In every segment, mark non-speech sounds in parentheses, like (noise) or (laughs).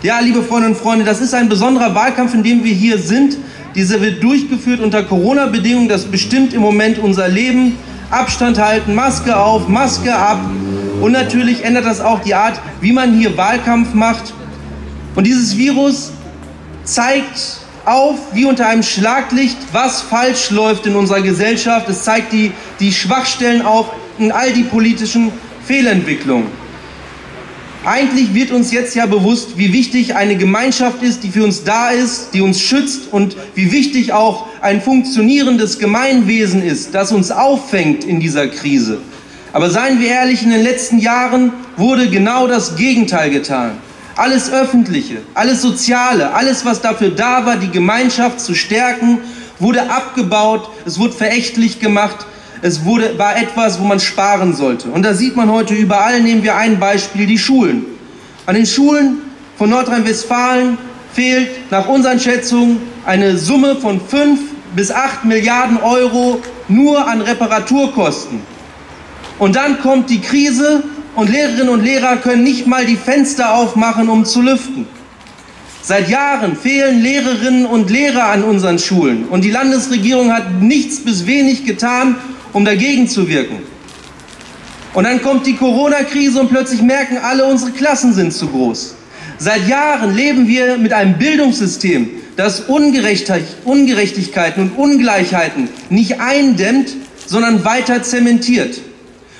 Ja, liebe Freundinnen und Freunde, das ist ein besonderer Wahlkampf, in dem wir hier sind. Dieser wird durchgeführt unter Corona-Bedingungen. Das bestimmt im Moment unser Leben. Abstand halten, Maske auf, Maske ab. Und natürlich ändert das auch die Art, wie man hier Wahlkampf macht. Und dieses Virus zeigt auf, wie unter einem Schlaglicht, was falsch läuft in unserer Gesellschaft. Es zeigt die, die Schwachstellen auf in all die politischen Fehlentwicklungen. Eigentlich wird uns jetzt ja bewusst, wie wichtig eine Gemeinschaft ist, die für uns da ist, die uns schützt und wie wichtig auch ein funktionierendes Gemeinwesen ist, das uns auffängt in dieser Krise. Aber seien wir ehrlich, in den letzten Jahren wurde genau das Gegenteil getan. Alles Öffentliche, alles Soziale, alles, was dafür da war, die Gemeinschaft zu stärken, wurde abgebaut, es wurde verächtlich gemacht, es wurde, war etwas, wo man sparen sollte. Und da sieht man heute überall, nehmen wir ein Beispiel, die Schulen. An den Schulen von Nordrhein-Westfalen fehlt nach unseren Schätzungen eine Summe von 5 bis 8 Milliarden Euro nur an Reparaturkosten. Und dann kommt die Krise und Lehrerinnen und Lehrer können nicht mal die Fenster aufmachen, um zu lüften. Seit Jahren fehlen Lehrerinnen und Lehrer an unseren Schulen und die Landesregierung hat nichts bis wenig getan, um dagegen zu wirken. Und dann kommt die Corona-Krise und plötzlich merken alle, unsere Klassen sind zu groß. Seit Jahren leben wir mit einem Bildungssystem, das Ungerechtigkeiten und Ungleichheiten nicht eindämmt, sondern weiter zementiert.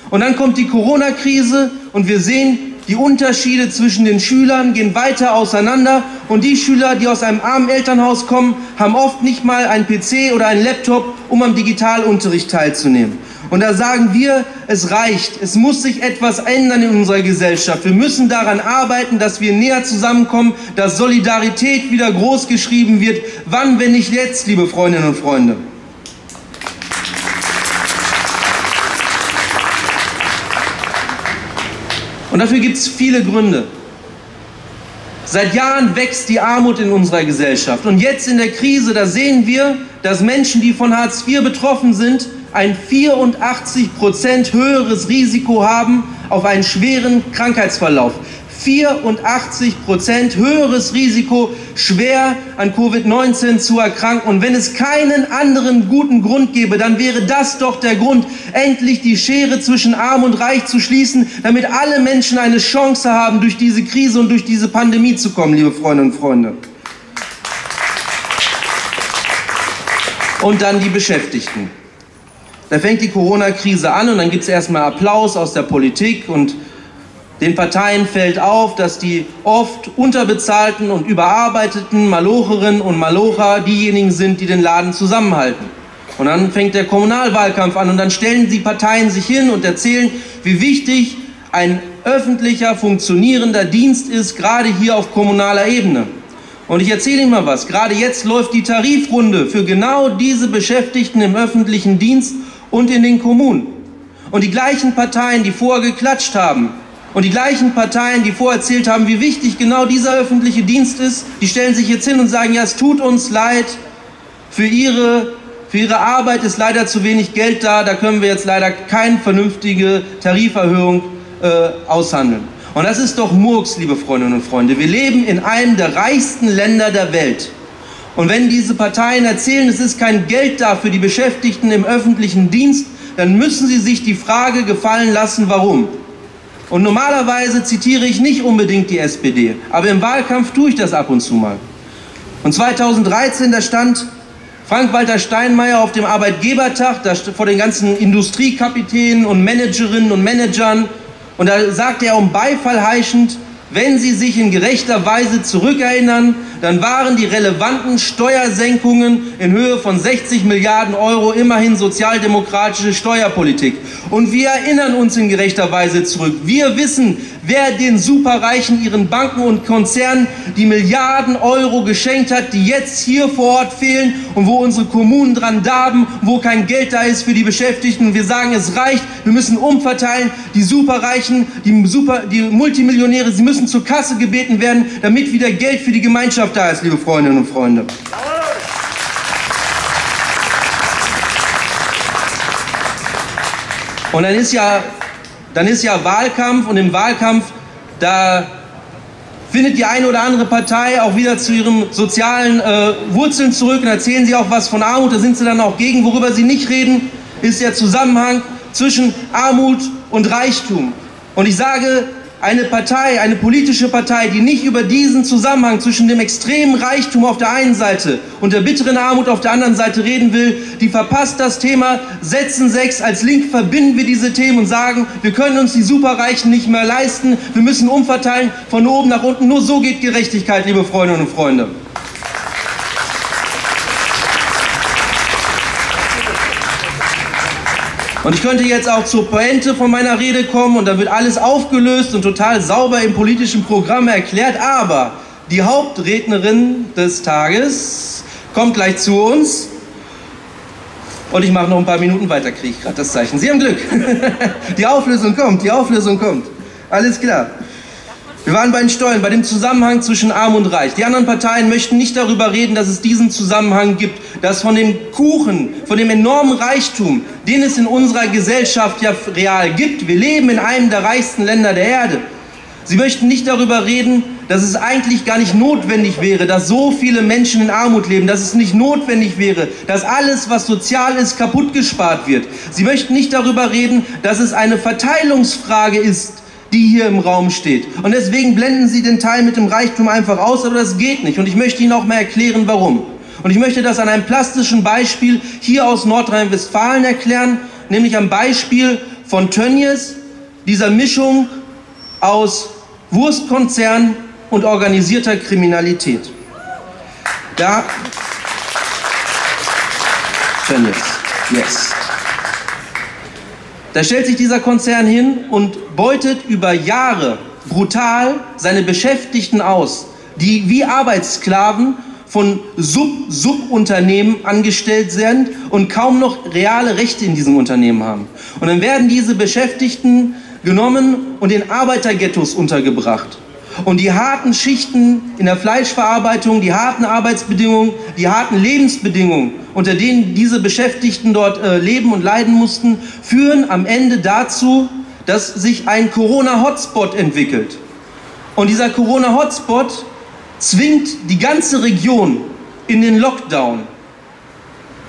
Und dann kommt die Corona-Krise und wir sehen, die Unterschiede zwischen den Schülern gehen weiter auseinander und die Schüler, die aus einem armen Elternhaus kommen, haben oft nicht mal einen PC oder einen Laptop, um am Digitalunterricht teilzunehmen. Und da sagen wir, es reicht. Es muss sich etwas ändern in unserer Gesellschaft. Wir müssen daran arbeiten, dass wir näher zusammenkommen, dass Solidarität wieder groß geschrieben wird. Wann, wenn nicht jetzt, liebe Freundinnen und Freunde? Und dafür gibt es viele Gründe. Seit Jahren wächst die Armut in unserer Gesellschaft. Und jetzt in der Krise, da sehen wir, dass Menschen, die von Hartz IV betroffen sind, ein 84 Prozent höheres Risiko haben auf einen schweren Krankheitsverlauf. 84 Prozent höheres Risiko, schwer an Covid-19 zu erkranken. Und wenn es keinen anderen guten Grund gäbe, dann wäre das doch der Grund, endlich die Schere zwischen Arm und Reich zu schließen, damit alle Menschen eine Chance haben, durch diese Krise und durch diese Pandemie zu kommen, liebe Freundinnen und Freunde. Und dann die Beschäftigten. Da fängt die Corona-Krise an und dann gibt es erstmal Applaus aus der Politik und den Parteien fällt auf, dass die oft unterbezahlten und überarbeiteten Malocherinnen und Malocher diejenigen sind, die den Laden zusammenhalten. Und dann fängt der Kommunalwahlkampf an und dann stellen die Parteien sich hin und erzählen, wie wichtig ein öffentlicher, funktionierender Dienst ist, gerade hier auf kommunaler Ebene. Und ich erzähle Ihnen mal was, gerade jetzt läuft die Tarifrunde für genau diese Beschäftigten im öffentlichen Dienst und in den Kommunen. Und die gleichen Parteien, die vorher geklatscht haben, und die gleichen Parteien, die vorerzählt haben, wie wichtig genau dieser öffentliche Dienst ist, die stellen sich jetzt hin und sagen, ja, es tut uns leid, für ihre, für ihre Arbeit ist leider zu wenig Geld da, da können wir jetzt leider keine vernünftige Tariferhöhung äh, aushandeln. Und das ist doch Murks, liebe Freundinnen und Freunde. Wir leben in einem der reichsten Länder der Welt. Und wenn diese Parteien erzählen, es ist kein Geld da für die Beschäftigten im öffentlichen Dienst, dann müssen sie sich die Frage gefallen lassen, warum. Und normalerweise zitiere ich nicht unbedingt die SPD, aber im Wahlkampf tue ich das ab und zu mal. Und 2013, da stand Frank-Walter Steinmeier auf dem Arbeitgebertag, da vor den ganzen Industriekapitänen und Managerinnen und Managern, und da sagte er um Beifall heischend, wenn Sie sich in gerechter Weise zurückerinnern, dann waren die relevanten Steuersenkungen in Höhe von 60 Milliarden Euro immerhin sozialdemokratische Steuerpolitik. Und wir erinnern uns in gerechter Weise zurück. Wir wissen, wer den Superreichen, ihren Banken und Konzernen die Milliarden Euro geschenkt hat, die jetzt hier vor Ort fehlen und wo unsere Kommunen dran darben, wo kein Geld da ist für die Beschäftigten. Wir sagen, es reicht, wir müssen umverteilen. Die Superreichen, die, Super, die Multimillionäre, sie müssen zur Kasse gebeten werden, damit wieder Geld für die Gemeinschaft da ist, liebe Freundinnen und Freunde. Und dann ist ja, dann ist ja Wahlkampf und im Wahlkampf, da findet die eine oder andere Partei auch wieder zu ihren sozialen äh, Wurzeln zurück und erzählen sie auch was von Armut. Da sind sie dann auch gegen. Worüber sie nicht reden, ist der Zusammenhang zwischen Armut und Reichtum. Und ich sage, eine Partei, eine politische Partei, die nicht über diesen Zusammenhang zwischen dem extremen Reichtum auf der einen Seite und der bitteren Armut auf der anderen Seite reden will, die verpasst das Thema. Setzen sechs als Link verbinden wir diese Themen und sagen, wir können uns die Superreichen nicht mehr leisten. Wir müssen umverteilen von oben nach unten. Nur so geht Gerechtigkeit, liebe Freundinnen und Freunde. Und ich könnte jetzt auch zur Pointe von meiner Rede kommen und da wird alles aufgelöst und total sauber im politischen Programm erklärt. Aber die Hauptrednerin des Tages kommt gleich zu uns. Und ich mache noch ein paar Minuten weiter, kriege ich gerade das Zeichen. Sie haben Glück. (laughs) Die Auflösung kommt, die Auflösung kommt. Alles klar. Wir waren bei den Steuern, bei dem Zusammenhang zwischen Arm und Reich. Die anderen Parteien möchten nicht darüber reden, dass es diesen Zusammenhang gibt, dass von dem Kuchen, von dem enormen Reichtum, den es in unserer Gesellschaft ja real gibt, wir leben in einem der reichsten Länder der Erde. Sie möchten nicht darüber reden, dass es eigentlich gar nicht notwendig wäre, dass so viele Menschen in Armut leben, dass es nicht notwendig wäre, dass alles, was sozial ist, kaputt gespart wird. Sie möchten nicht darüber reden, dass es eine Verteilungsfrage ist, die hier im Raum steht. Und deswegen blenden Sie den Teil mit dem Reichtum einfach aus, aber das geht nicht. Und ich möchte Ihnen auch mal erklären, warum. Und ich möchte das an einem plastischen Beispiel hier aus Nordrhein-Westfalen erklären, nämlich am Beispiel von Tönnies, dieser Mischung aus Wurstkonzern und organisierter Kriminalität. Da Tönnies, yes. Da stellt sich dieser Konzern hin und beutet über Jahre brutal seine Beschäftigten aus, die wie Arbeitssklaven von Sub-Subunternehmen angestellt sind und kaum noch reale Rechte in diesem Unternehmen haben. Und dann werden diese Beschäftigten genommen und in Arbeiterghettos untergebracht. Und die harten Schichten in der Fleischverarbeitung, die harten Arbeitsbedingungen, die harten Lebensbedingungen, unter denen diese Beschäftigten dort äh, leben und leiden mussten, führen am Ende dazu, dass sich ein Corona-Hotspot entwickelt. Und dieser Corona-Hotspot zwingt die ganze Region in den Lockdown.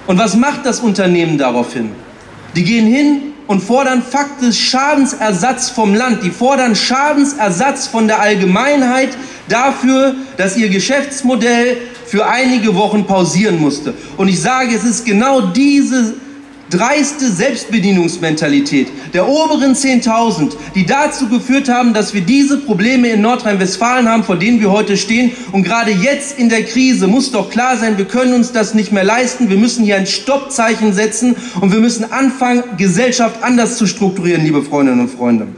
Und was macht das Unternehmen daraufhin? Die gehen hin und fordern faktisch Schadensersatz vom Land. Die fordern Schadensersatz von der Allgemeinheit dafür, dass ihr Geschäftsmodell für einige Wochen pausieren musste. Und ich sage, es ist genau diese dreiste Selbstbedienungsmentalität der oberen 10.000, die dazu geführt haben, dass wir diese Probleme in Nordrhein-Westfalen haben, vor denen wir heute stehen. Und gerade jetzt in der Krise muss doch klar sein, wir können uns das nicht mehr leisten. Wir müssen hier ein Stoppzeichen setzen und wir müssen anfangen, Gesellschaft anders zu strukturieren, liebe Freundinnen und Freunde.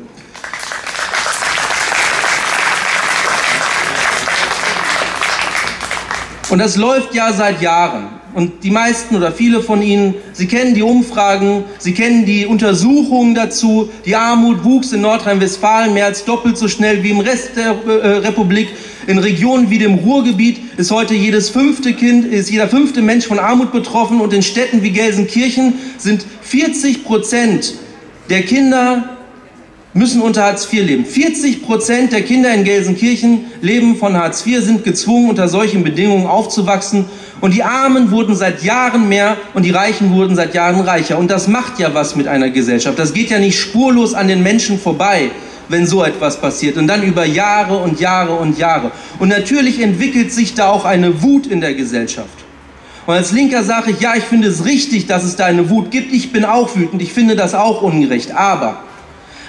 Und das läuft ja seit Jahren. Und die meisten oder viele von Ihnen, Sie kennen die Umfragen, Sie kennen die Untersuchungen dazu. Die Armut wuchs in Nordrhein-Westfalen mehr als doppelt so schnell wie im Rest der äh, Republik. In Regionen wie dem Ruhrgebiet ist heute jedes fünfte Kind, ist jeder fünfte Mensch von Armut betroffen. Und in Städten wie Gelsenkirchen sind 40 Prozent der Kinder müssen unter Hartz IV leben. 40 Prozent der Kinder in Gelsenkirchen leben von Hartz IV, sind gezwungen, unter solchen Bedingungen aufzuwachsen. Und die Armen wurden seit Jahren mehr und die Reichen wurden seit Jahren reicher. Und das macht ja was mit einer Gesellschaft. Das geht ja nicht spurlos an den Menschen vorbei, wenn so etwas passiert. Und dann über Jahre und Jahre und Jahre. Und natürlich entwickelt sich da auch eine Wut in der Gesellschaft. Und als Linker sage ich, ja, ich finde es richtig, dass es da eine Wut gibt. Ich bin auch wütend. Ich finde das auch ungerecht. Aber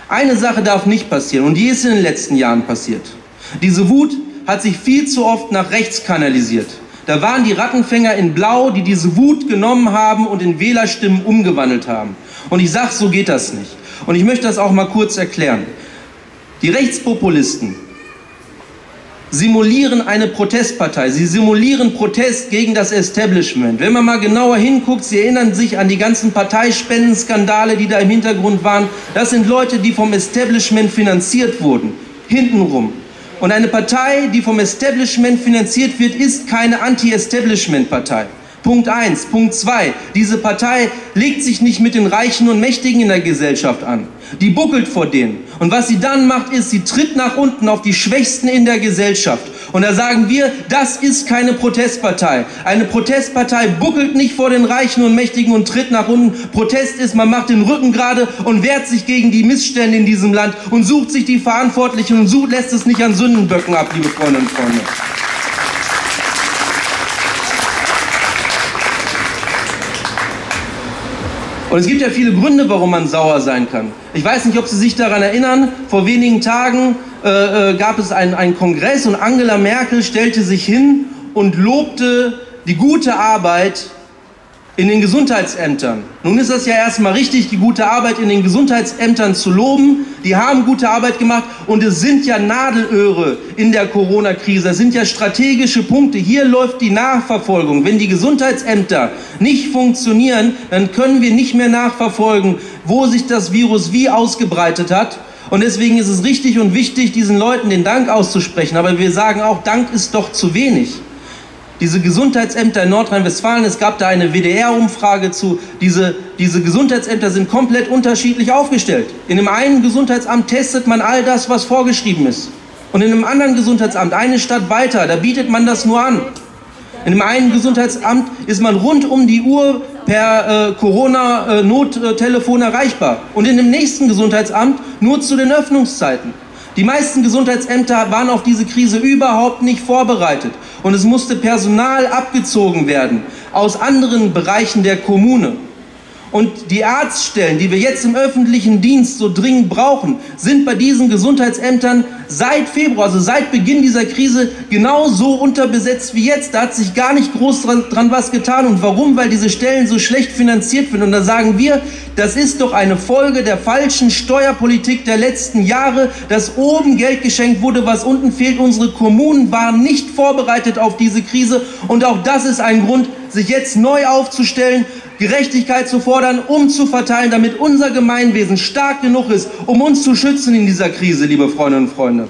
eine Sache darf nicht passieren und die ist in den letzten Jahren passiert. Diese Wut hat sich viel zu oft nach rechts kanalisiert. Da waren die Rattenfänger in Blau, die diese Wut genommen haben und in Wählerstimmen umgewandelt haben. Und ich sage, so geht das nicht. Und ich möchte das auch mal kurz erklären. Die Rechtspopulisten, simulieren eine Protestpartei. Sie simulieren Protest gegen das Establishment. Wenn man mal genauer hinguckt, Sie erinnern sich an die ganzen Parteispendenskandale, die da im Hintergrund waren. Das sind Leute, die vom Establishment finanziert wurden. Hintenrum. Und eine Partei, die vom Establishment finanziert wird, ist keine Anti-Establishment-Partei. Punkt eins. Punkt zwei. Diese Partei legt sich nicht mit den Reichen und Mächtigen in der Gesellschaft an. Die buckelt vor denen. Und was sie dann macht, ist, sie tritt nach unten auf die Schwächsten in der Gesellschaft. Und da sagen wir, das ist keine Protestpartei. Eine Protestpartei buckelt nicht vor den Reichen und Mächtigen und tritt nach unten. Protest ist, man macht den Rücken gerade und wehrt sich gegen die Missstände in diesem Land und sucht sich die Verantwortlichen und sucht, lässt es nicht an Sündenböcken ab, liebe Freundinnen und Freunde. Und es gibt ja viele Gründe, warum man sauer sein kann. Ich weiß nicht, ob Sie sich daran erinnern, vor wenigen Tagen äh, äh, gab es einen, einen Kongress und Angela Merkel stellte sich hin und lobte die gute Arbeit in den Gesundheitsämtern. Nun ist das ja erstmal richtig, die gute Arbeit in den Gesundheitsämtern zu loben. Die haben gute Arbeit gemacht und es sind ja Nadelöhre in der Corona-Krise. Es sind ja strategische Punkte. Hier läuft die Nachverfolgung. Wenn die Gesundheitsämter nicht funktionieren, dann können wir nicht mehr nachverfolgen, wo sich das Virus wie ausgebreitet hat. Und deswegen ist es richtig und wichtig, diesen Leuten den Dank auszusprechen. Aber wir sagen auch, Dank ist doch zu wenig diese Gesundheitsämter in Nordrhein-Westfalen, es gab da eine WDR-Umfrage zu, diese, diese Gesundheitsämter sind komplett unterschiedlich aufgestellt. In dem einen Gesundheitsamt testet man all das, was vorgeschrieben ist. Und in einem anderen Gesundheitsamt, eine Stadt weiter, da bietet man das nur an. In dem einen Gesundheitsamt ist man rund um die Uhr per äh, Corona-Nottelefon äh, erreichbar. Und in dem nächsten Gesundheitsamt nur zu den Öffnungszeiten. Die meisten Gesundheitsämter waren auf diese Krise überhaupt nicht vorbereitet und es musste Personal abgezogen werden aus anderen Bereichen der Kommune. Und die Arztstellen, die wir jetzt im öffentlichen Dienst so dringend brauchen, sind bei diesen Gesundheitsämtern seit Februar, also seit Beginn dieser Krise, genauso unterbesetzt wie jetzt. Da hat sich gar nicht groß dran, dran was getan. Und warum? Weil diese Stellen so schlecht finanziert werden. Und da sagen wir, das ist doch eine Folge der falschen Steuerpolitik der letzten Jahre, dass oben Geld geschenkt wurde, was unten fehlt. Unsere Kommunen waren nicht vorbereitet auf diese Krise. Und auch das ist ein Grund, sich jetzt neu aufzustellen, Gerechtigkeit zu fordern, umzuverteilen, damit unser Gemeinwesen stark genug ist, um uns zu schützen in dieser Krise, liebe Freundinnen und Freunde.